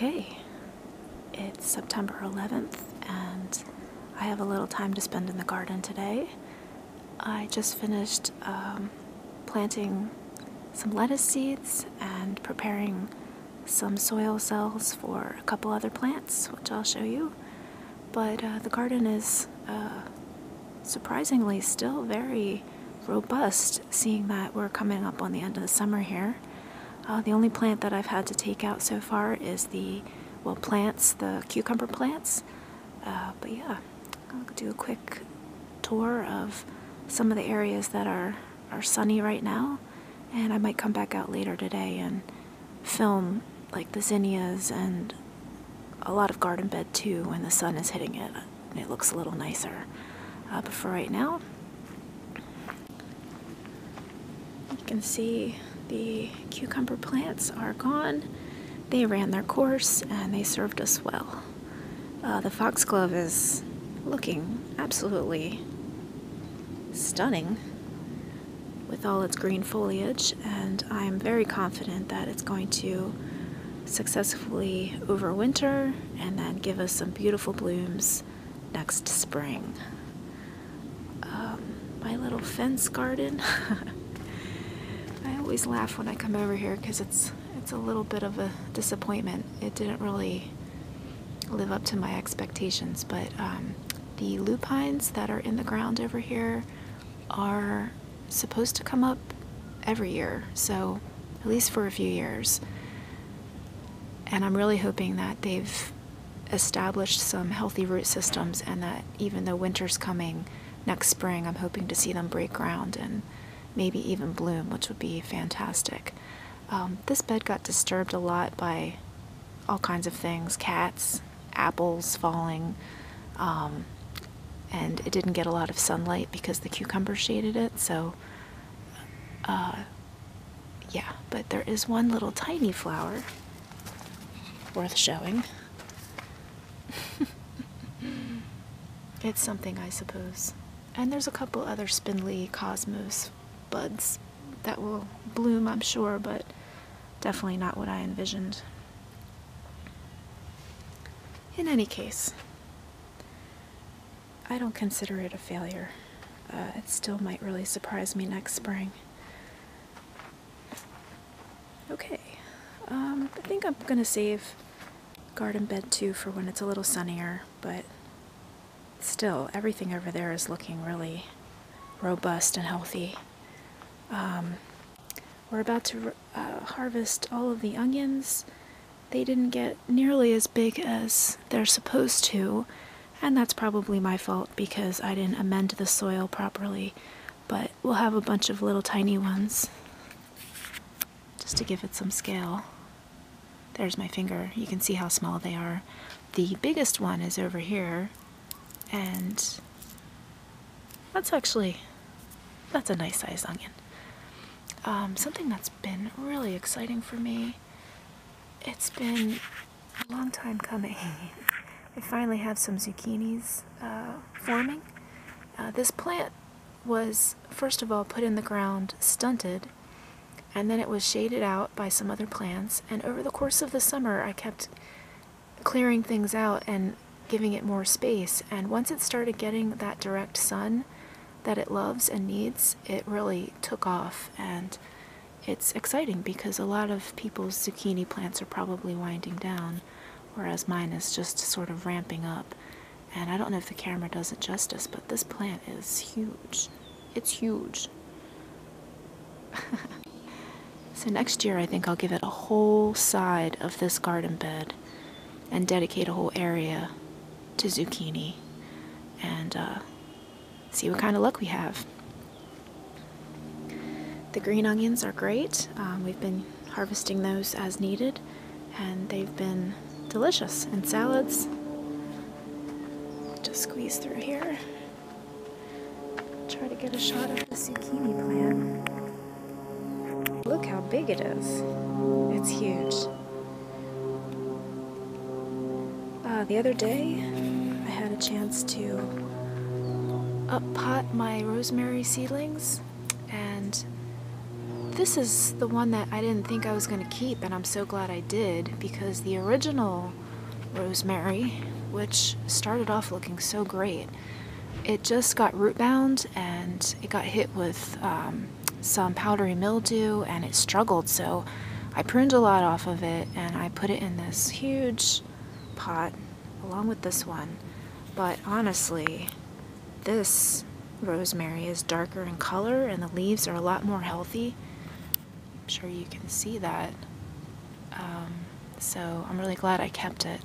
Okay, it's September 11th and I have a little time to spend in the garden today. I just finished um, planting some lettuce seeds and preparing some soil cells for a couple other plants, which I'll show you. But uh, the garden is uh, surprisingly still very robust, seeing that we're coming up on the end of the summer here. Uh, the only plant that I've had to take out so far is the, well, plants, the cucumber plants. Uh, but yeah, I'll do a quick tour of some of the areas that are, are sunny right now. And I might come back out later today and film like the zinnias and a lot of garden bed too when the sun is hitting it. It looks a little nicer. Uh, but for right now, you can see the cucumber plants are gone. They ran their course and they served us well. Uh, the foxglove is looking absolutely stunning with all its green foliage, and I'm very confident that it's going to successfully overwinter and then give us some beautiful blooms next spring. Um, my little fence garden. Always laugh when I come over here because it's it's a little bit of a disappointment. It didn't really live up to my expectations, but um, the lupines that are in the ground over here are supposed to come up every year, so at least for a few years. And I'm really hoping that they've established some healthy root systems and that even though winter's coming next spring, I'm hoping to see them break ground and maybe even bloom, which would be fantastic. Um, this bed got disturbed a lot by all kinds of things cats, apples falling, um, and it didn't get a lot of sunlight because the cucumber shaded it. So, uh, yeah, but there is one little tiny flower worth showing. it's something, I suppose. And there's a couple other spindly cosmos buds that will bloom, I'm sure, but definitely not what I envisioned. In any case, I don't consider it a failure. Uh, it still might really surprise me next spring. Okay, um, I think I'm going to save garden bed 2 for when it's a little sunnier, but still, everything over there is looking really robust and healthy. Um, we're about to uh, harvest all of the onions. They didn't get nearly as big as they're supposed to, and that's probably my fault because I didn't amend the soil properly, but we'll have a bunch of little tiny ones just to give it some scale. There's my finger. You can see how small they are. The biggest one is over here, and that's actually, that's a nice sized onion. Um, something that's been really exciting for me, it's been a long time coming. I finally have some zucchinis uh, forming. Uh, this plant was, first of all, put in the ground stunted, and then it was shaded out by some other plants. And over the course of the summer, I kept clearing things out and giving it more space. And once it started getting that direct sun that it loves and needs, it really took off. And it's exciting because a lot of people's zucchini plants are probably winding down whereas mine is just sort of ramping up. And I don't know if the camera does it justice, but this plant is huge. It's huge. so next year I think I'll give it a whole side of this garden bed and dedicate a whole area to zucchini and uh, see what kind of luck we have. The green onions are great. Um, we've been harvesting those as needed and they've been delicious in salads. Just squeeze through here. Try to get a shot of the zucchini plant. Look how big it is. It's huge. Uh, the other day, I had a chance to up pot my rosemary seedlings, and this is the one that I didn't think I was going to keep, and I'm so glad I did because the original rosemary, which started off looking so great, it just got root bound and it got hit with um, some powdery mildew and it struggled. So I pruned a lot off of it and I put it in this huge pot along with this one. But honestly, this rosemary is darker in color and the leaves are a lot more healthy. I'm sure you can see that. Um, so I'm really glad I kept it.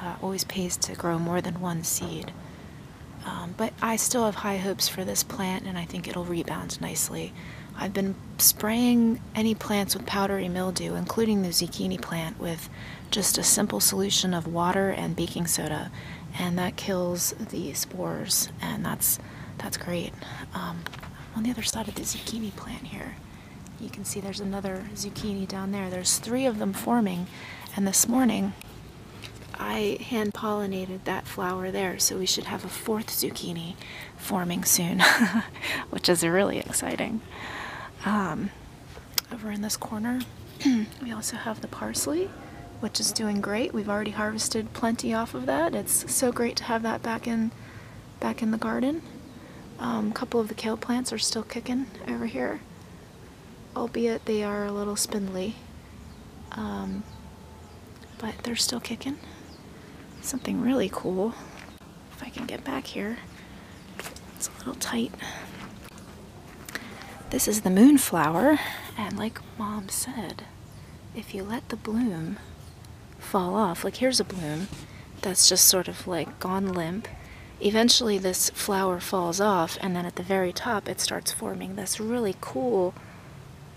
Uh, always pays to grow more than one seed. Um, but I still have high hopes for this plant and I think it'll rebound nicely. I've been spraying any plants with powdery mildew, including the zucchini plant, with just a simple solution of water and baking soda, and that kills the spores, and that's that's great. Um, on the other side of the zucchini plant here, you can see there's another zucchini down there. There's three of them forming, and this morning I hand pollinated that flower there, so we should have a fourth zucchini forming soon, which is really exciting. Um, over in this corner, we also have the parsley, which is doing great. We've already harvested plenty off of that. It's so great to have that back in, back in the garden. Um, a couple of the kale plants are still kicking over here, albeit they are a little spindly. Um, but they're still kicking. Something really cool. If I can get back here. It's a little tight. This is the moonflower, and like mom said, if you let the bloom fall off, like here's a bloom that's just sort of like gone limp, eventually this flower falls off, and then at the very top it starts forming this really cool.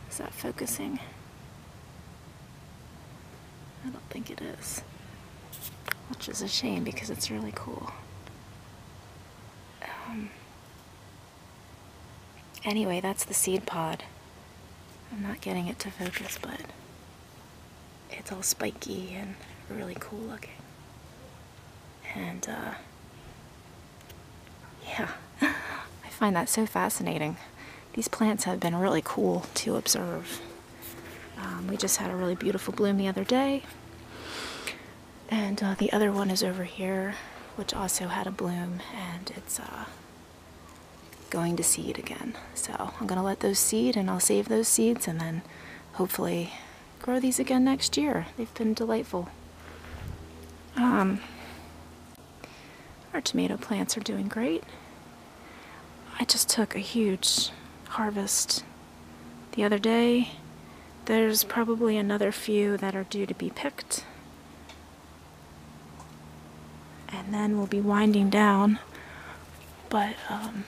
Is that focusing? I don't think it is, which is a shame because it's really cool. Um, Anyway, that's the seed pod. I'm not getting it to focus, but it's all spiky and really cool looking. And, uh, yeah, I find that so fascinating. These plants have been really cool to observe. Um, we just had a really beautiful bloom the other day. And uh, the other one is over here, which also had a bloom, and it's uh, going to seed again. So I'm going to let those seed and I'll save those seeds and then hopefully grow these again next year. They've been delightful. Um, our tomato plants are doing great. I just took a huge harvest the other day. There's probably another few that are due to be picked. And then we'll be winding down. But, um,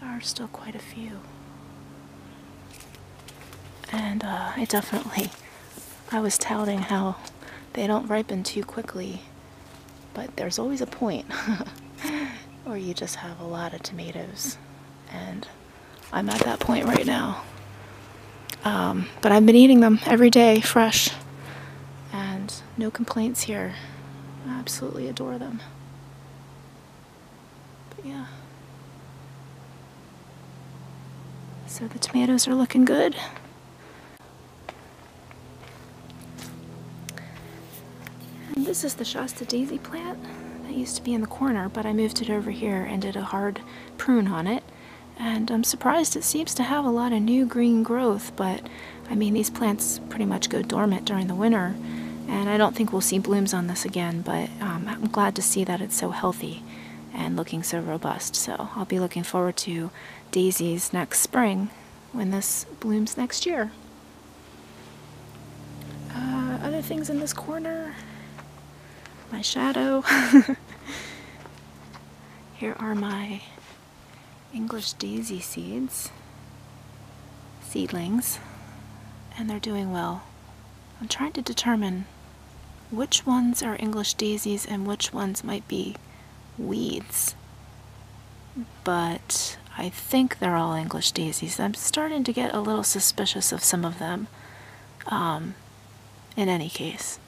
there are still quite a few. And uh, I definitely, I was touting how they don't ripen too quickly, but there's always a point where you just have a lot of tomatoes. And I'm at that point right now. Um, but I've been eating them every day, fresh, and no complaints here. I absolutely adore them. But yeah. So the tomatoes are looking good. And this is the Shasta daisy plant that used to be in the corner, but I moved it over here and did a hard prune on it. And I'm surprised it seems to have a lot of new green growth, but I mean, these plants pretty much go dormant during the winter, and I don't think we'll see blooms on this again, but um, I'm glad to see that it's so healthy and looking so robust. So I'll be looking forward to daisies next spring when this blooms next year. Uh, other things in this corner, my shadow. Here are my English daisy seeds, seedlings, and they're doing well. I'm trying to determine which ones are English daisies and which ones might be weeds. But I think they're all English daisies. I'm starting to get a little suspicious of some of them. Um, in any case,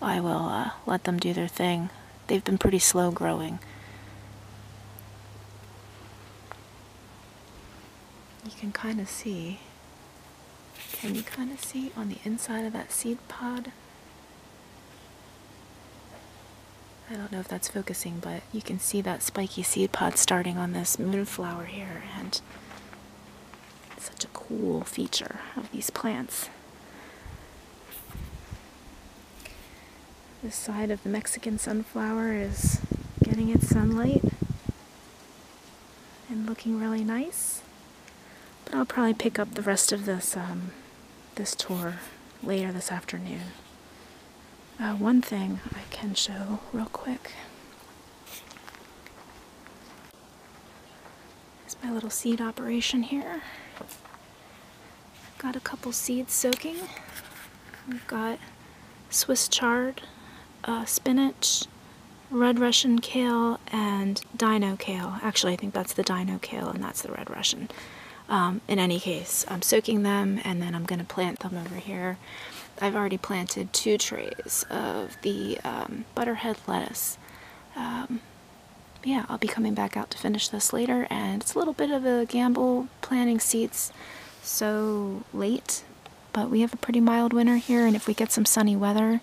I will uh, let them do their thing. They've been pretty slow growing. you can kind of see. Can you kind of see on the inside of that seed pod? I don't know if that's focusing, but you can see that spiky seed pod starting on this moonflower here, and such a cool feature of these plants. This side of the Mexican sunflower is getting its sunlight and looking really nice. But I'll probably pick up the rest of this um, this tour later this afternoon. Uh, one thing I can show real quick is my little seed operation here. Got a couple seeds soaking. We've got Swiss chard, uh, spinach, red Russian kale, and dino kale. Actually, I think that's the dino kale and that's the red Russian. Um, in any case, I'm soaking them and then I'm going to plant them over here. I've already planted two trays of the um, butterhead lettuce. Um, yeah, I'll be coming back out to finish this later, and it's a little bit of a gamble planting seeds so late, but we have a pretty mild winter here, and if we get some sunny weather,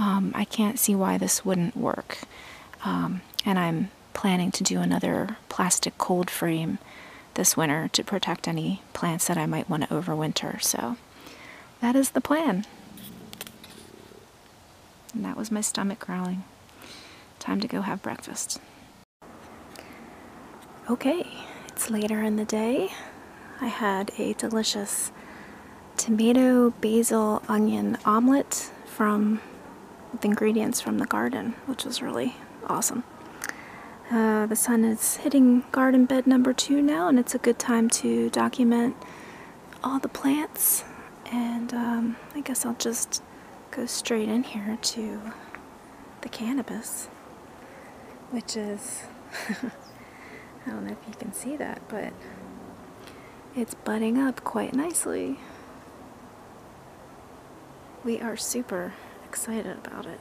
um, I can't see why this wouldn't work. Um, and I'm planning to do another plastic cold frame this winter to protect any plants that I might want to overwinter. So that is the plan. And that was my stomach growling. Time to go have breakfast. Okay, it's later in the day. I had a delicious tomato basil onion omelet from with ingredients from the garden, which was really awesome. Uh, the sun is hitting garden bed number two now, and it's a good time to document all the plants. And um, I guess I'll just go straight in here to the cannabis, which is, I don't know if you can see that, but it's budding up quite nicely. We are super excited about it.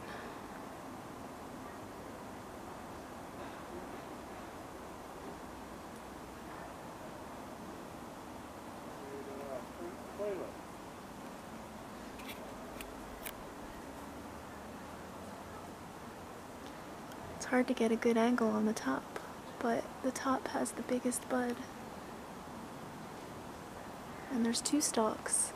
It's hard to get a good angle on the top, but the top has the biggest bud. And there's two stalks.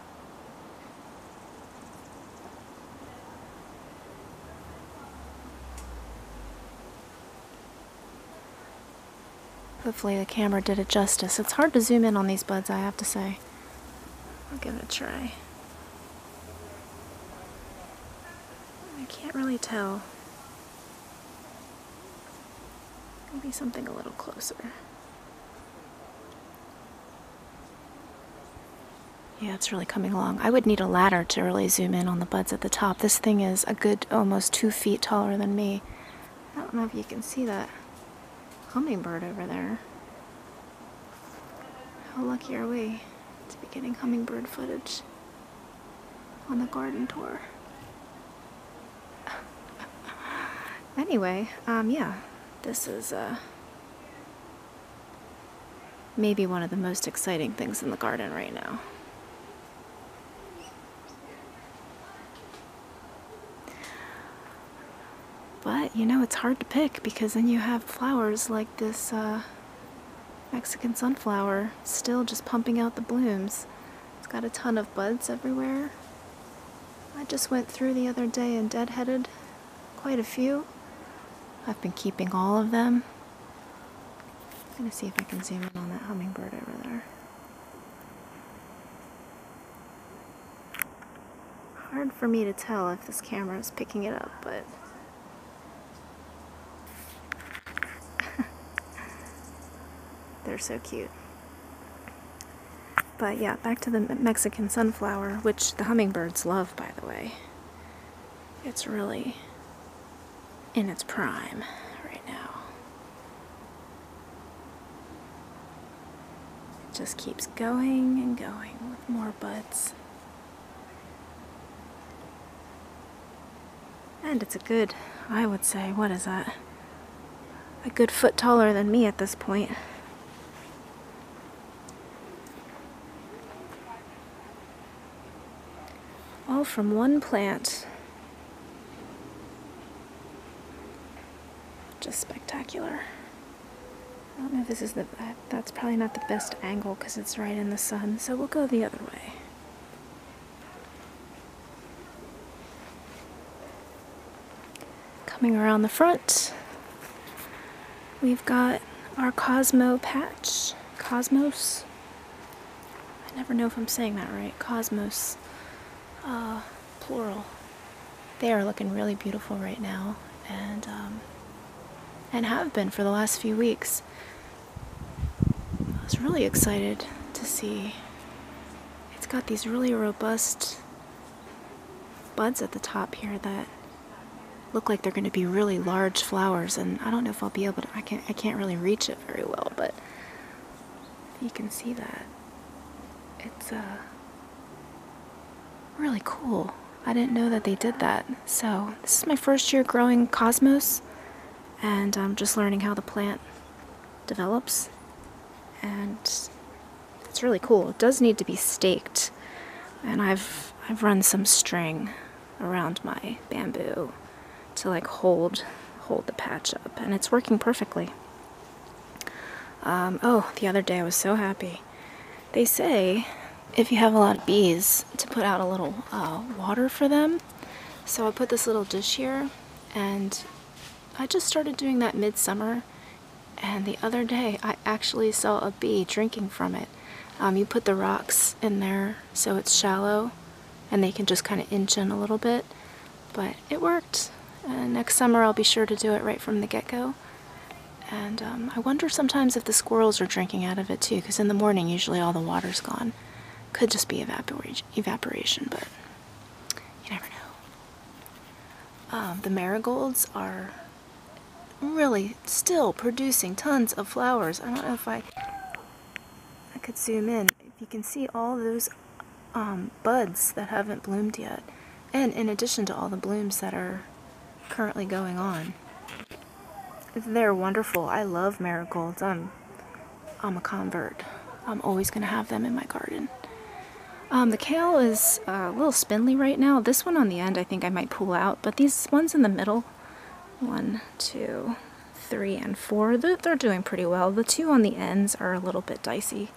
Hopefully the camera did it justice. It's hard to zoom in on these buds, I have to say. I'll give it a try. I can't really tell. Maybe something a little closer. Yeah, it's really coming along. I would need a ladder to really zoom in on the buds at the top. This thing is a good almost two feet taller than me. I don't know if you can see that hummingbird over there. How lucky are we to be getting hummingbird footage on the garden tour? anyway, um, yeah, this is uh, maybe one of the most exciting things in the garden right now. But, you know, it's hard to pick because then you have flowers like this uh, Mexican sunflower still just pumping out the blooms. It's got a ton of buds everywhere. I just went through the other day and deadheaded quite a few. I've been keeping all of them. I'm gonna see if I can zoom in on that hummingbird over there. Hard for me to tell if this camera is picking it up, but They're so cute. But yeah, back to the Mexican sunflower, which the hummingbirds love, by the way. It's really in its prime right now. It just keeps going and going with more buds. And it's a good, I would say, what is that? A good foot taller than me at this point. all from one plant. Just spectacular. I don't know if this is the, that's probably not the best angle because it's right in the sun, so we'll go the other way. Coming around the front, we've got our Cosmo patch. Cosmos? I never know if I'm saying that right. Cosmos. Uh, plural. They are looking really beautiful right now, and um, and have been for the last few weeks. I was really excited to see. It's got these really robust buds at the top here that look like they're going to be really large flowers, and I don't know if I'll be able to. I can't. I can't really reach it very well, but you can see that it's uh, really cool. I didn't know that they did that. So this is my first year growing cosmos, and I'm just learning how the plant develops, and it's really cool. It does need to be staked, and I've I've run some string around my bamboo to like hold hold the patch up and it's working perfectly. Um, oh, the other day I was so happy. They say if you have a lot of bees to put out a little uh, water for them. So I put this little dish here and I just started doing that midsummer and the other day I actually saw a bee drinking from it. Um, you put the rocks in there so it's shallow and they can just kind of inch in a little bit but it worked and next summer I'll be sure to do it right from the get-go. And um, I wonder sometimes if the squirrels are drinking out of it too, because in the morning usually all the water's gone. Could just be evaporation, evaporation but you never know. Um, the marigolds are really still producing tons of flowers. I don't know if I, I could zoom in. If you can see all those um, buds that haven't bloomed yet. And in addition to all the blooms that are currently going on. They're wonderful. I love marigolds. I'm, I'm a convert. I'm always going to have them in my garden. Um, the kale is a little spindly right now. This one on the end I think I might pull out, but these ones in the middle, one, two, three, and four, they're, they're doing pretty well. The two on the ends are a little bit dicey.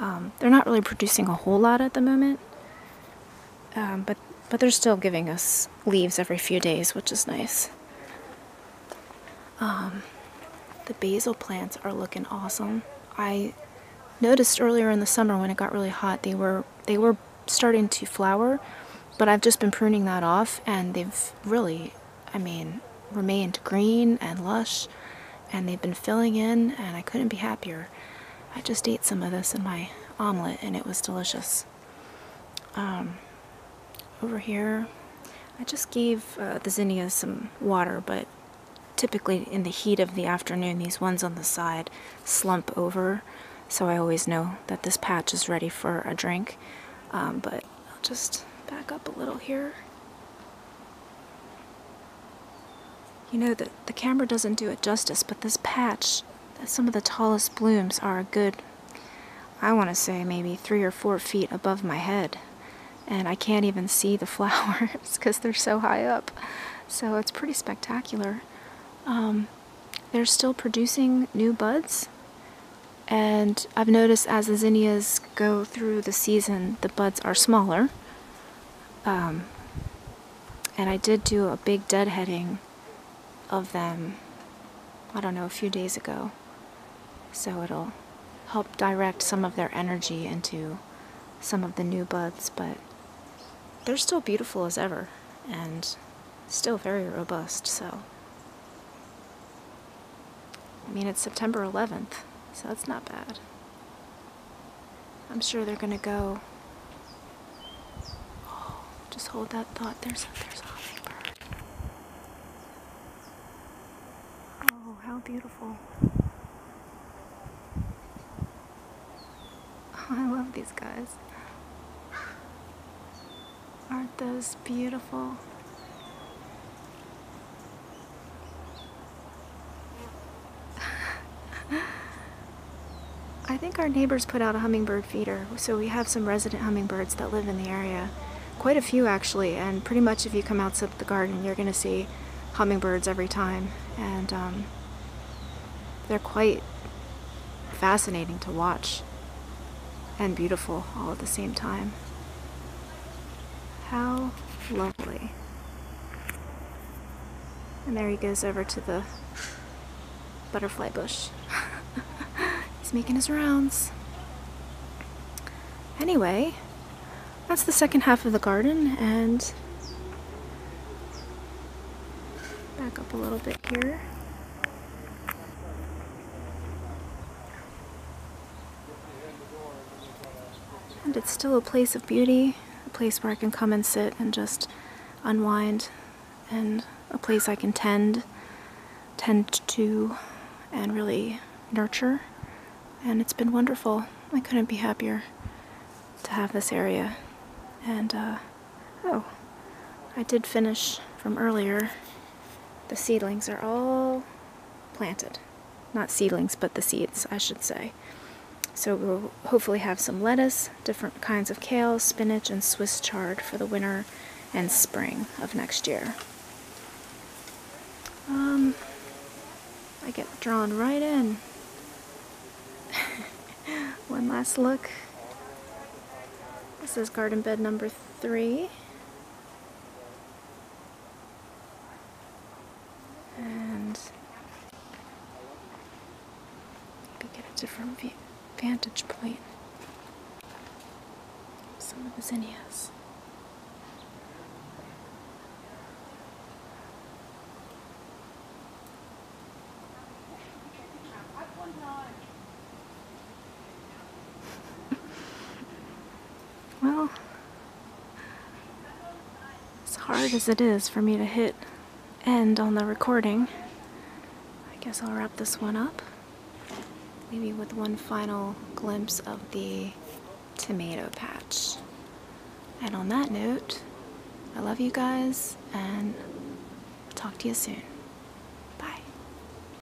Um, they're not really producing a whole lot at the moment, um, but but they're still giving us leaves every few days, which is nice. Um, the basil plants are looking awesome. I noticed earlier in the summer when it got really hot, they were they were starting to flower, but I've just been pruning that off, and they've really, I mean, remained green and lush, and they've been filling in, and I couldn't be happier. I just ate some of this in my omelet, and it was delicious. Um, over here. I just gave uh, the zinnias some water, but typically in the heat of the afternoon, these ones on the side slump over, so I always know that this patch is ready for a drink. Um, but I'll just back up a little here. You know, the, the camera doesn't do it justice, but this patch, some of the tallest blooms are a good, I want to say maybe three or four feet above my head and I can't even see the flowers because they're so high up. So it's pretty spectacular. Um, they're still producing new buds, and I've noticed as the zinnias go through the season, the buds are smaller. Um, and I did do a big deadheading of them, I don't know, a few days ago. So it'll help direct some of their energy into some of the new buds, but they're still beautiful as ever and still very robust, so. I mean, it's September 11th, so that's not bad. I'm sure they're gonna go. Oh, just hold that thought. There's a, there's a hummingbird. Oh, how beautiful. I love these guys. Aren't those beautiful? Think our neighbors put out a hummingbird feeder, so we have some resident hummingbirds that live in the area. quite a few actually, and pretty much if you come outside the garden, you're going to see hummingbirds every time, and um, they're quite fascinating to watch and beautiful all at the same time. How lovely. And there he goes over to the butterfly bush. He's making his rounds. Anyway, that's the second half of the garden and back up a little bit here. And it's still a place of beauty, a place where I can come and sit and just unwind, and a place I can tend, tend to, and really nurture. And it's been wonderful. I couldn't be happier to have this area. And, uh, oh, I did finish from earlier. The seedlings are all planted. Not seedlings, but the seeds, I should say. So we'll hopefully have some lettuce, different kinds of kale, spinach, and Swiss chard for the winter and spring of next year. Um, I get drawn right in. One last look. This is garden bed number three. And maybe get a different vantage point some of the zinnias. well, as hard as it is for me to hit end on the recording, I guess I'll wrap this one up maybe with one final glimpse of the tomato patch. And on that note, I love you guys and talk to you soon.